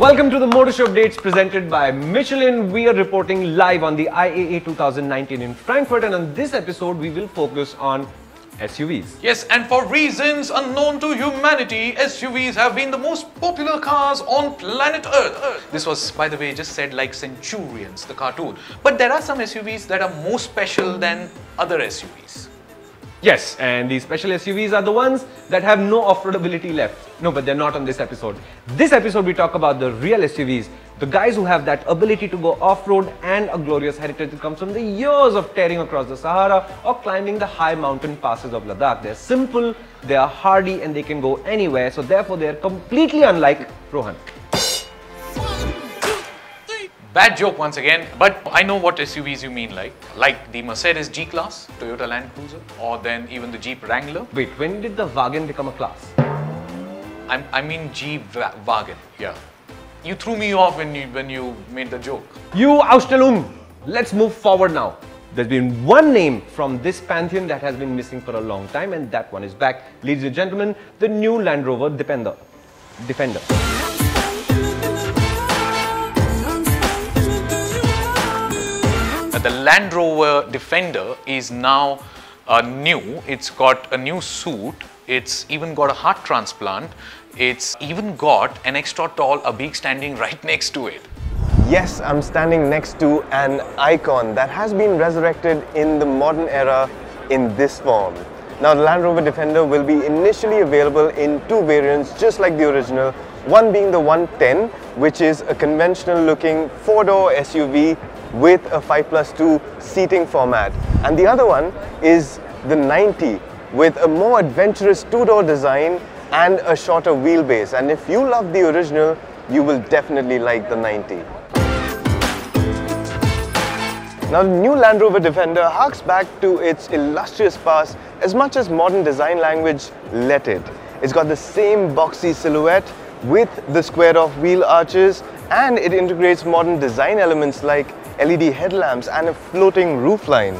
Welcome to the Motor Show updates presented by Michelin. We are reporting live on the IAA 2019 in Frankfurt, and on this episode, we will focus on SUVs. Yes, and for reasons unknown to humanity, SUVs have been the most popular cars on planet Earth. This was, by the way, just said like Centurions, the cartoon. But there are some SUVs that are more special than other SUVs. Yes, and these special SUVs are the ones that have no off-roadability left. No, but they're not on this episode. This episode we talk about the real SUVs, the guys who have that ability to go off-road and a glorious heritage that comes from the years of tearing across the Sahara or climbing the high mountain passes of Ladakh. They're simple, they are hardy and they can go anywhere, so therefore they're completely unlike Rohan. Bad joke once again, but I know what SUVs you mean like. Like the Mercedes G-Class, Toyota Land Cruiser, or then even the Jeep Wrangler. Wait, when did the wagon become a class? I'm, I mean Jeep wa- wagon, yeah. You threw me off when you, when you made the joke. You Ausstellung! Let's move forward now. There's been one name from this pantheon that has been missing for a long time, and that one is back. Ladies and gentlemen, the new Land Rover Defender. Defender. The Land Rover Defender is now uh, new. It's got a new suit. It's even got a heart transplant. It's even got an extra tall Abig standing right next to it. Yes, I'm standing next to an icon that has been resurrected in the modern era in this form. Now, the Land Rover Defender will be initially available in two variants, just like the original. One being the 110, which is a conventional looking four door SUV with a 5 plus 2 seating format. And the other one is the 90 with a more adventurous two door design and a shorter wheelbase. And if you love the original, you will definitely like the 90. Now, the new Land Rover Defender harks back to its illustrious past as much as modern design language let it. It's got the same boxy silhouette with the squared off wheel arches and it integrates modern design elements like LED headlamps and a floating roofline.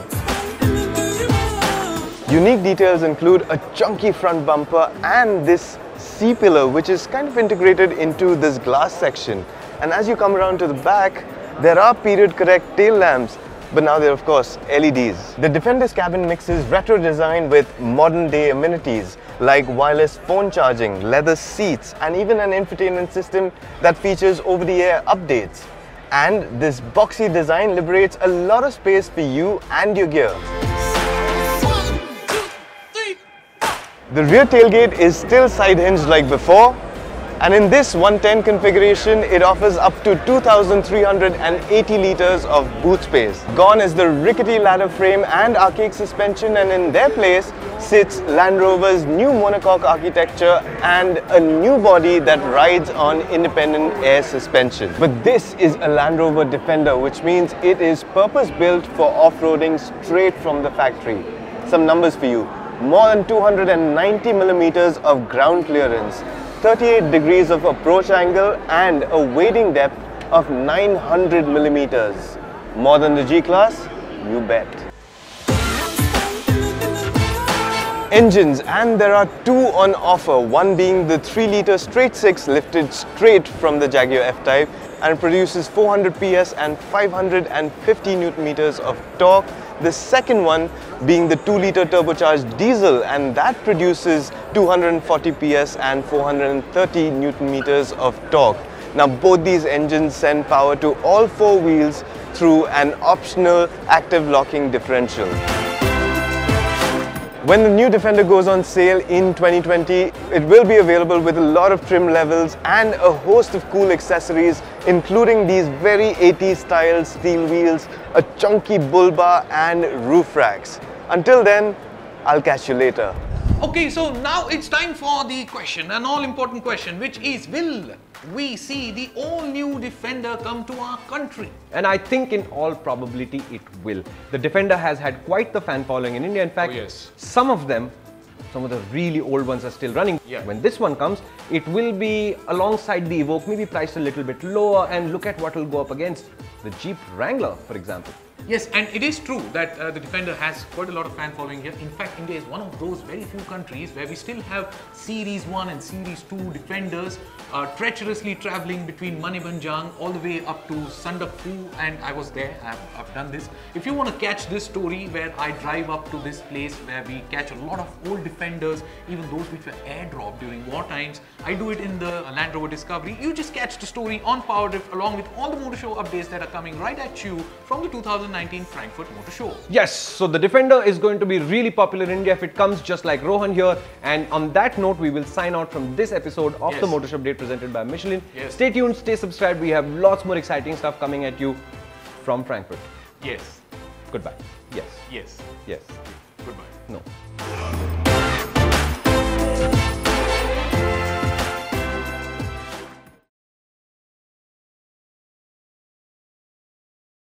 Unique details include a chunky front bumper and this C-pillar which is kind of integrated into this glass section. And as you come around to the back, there are period correct tail lamps but now they're of course LEDs. The Defender's cabin mixes retro design with modern day amenities like wireless phone charging, leather seats and even an infotainment system that features over-the-air updates. And this boxy design liberates a lot of space for you and your gear. The rear tailgate is still side hinged like before and in this 110 configuration it offers up to 2380 liters of boot space. Gone is the rickety ladder frame and archaic suspension and in their place sits Land Rover's new monocoque architecture and a new body that rides on independent air suspension. But this is a Land Rover Defender which means it is purpose built for off-roading straight from the factory. Some numbers for you. More than 290 millimeters of ground clearance, 38 degrees of approach angle and a wading depth of 900 millimeters. More than the G-Class? You bet. Engines and there are two on offer, one being the 3 litre straight 6 lifted straight from the Jaguar F-Type and produces 400 PS and 550 Newton meters of torque. The second one being the 2 litre turbocharged diesel and that produces 240 PS and 430 Newton meters of torque. Now both these engines send power to all four wheels through an optional active locking differential. When the new Defender goes on sale in 2020, it will be available with a lot of trim levels and a host of cool accessories, including these very 80s style steel wheels, a chunky bull bar and roof racks. Until then, I'll catch you later. Okay, so now it's time for the question, an all important question, which is Will we see the all new Defender come to our country? And I think in all probability it will. The Defender has had quite the fan following in India. In fact, Oh, yes. some of them, some of the really old ones are still running. Yeah. When this one comes, it will be alongside the Evoque, maybe priced a little bit lower and look at what will go up against the Jeep Wrangler, for example. Yes, and it is true that uh, the Defender has quite a lot of fan following here. In fact, India is one of those very few countries where we still have Series 1 and Series 2 Defenders uh, treacherously traveling between Manebhanjang all the way up to Sandakphu and I was there, I've, I've done this. If you want to catch this story where I drive up to this place where we catch a lot of old Defenders, even those which were airdropped during war times, I do it in the Land Rover Discovery. You just catch the story on PowerDrift along with all the motor show updates that are coming right at you from the 2019 Frankfurt Motor Show. Yes, so the Defender is going to be really popular in India if it comes just like Rohan here. And on that note, we will sign out from this episode of Yes. the Motor Show Update presented by Michelin. Yes. Stay tuned, stay subscribed. We have lots more exciting stuff coming at you from Frankfurt. Yes, Goodbye. Yes. yes, Yes. goodbye. No.